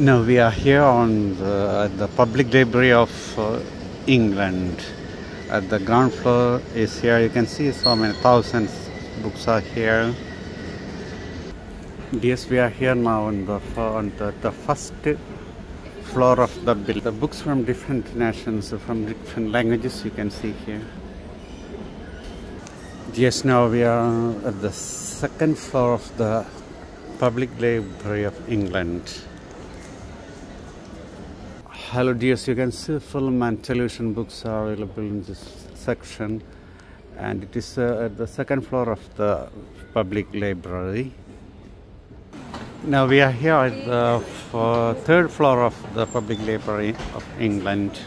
No, we are here on the, the Public Library of uh, England. At the ground floor is here. You can see so many thousands books are here. Yes, we are here now on the on the, the first floor of the building. The books from different nations, from different languages, you can see here. Yes, now we are at the second floor of the Public Library of England. Hello dears, you can see film and television books are available in this section and it is uh, at the second floor of the public library. Now we are here at the uh, third floor of the public library of England.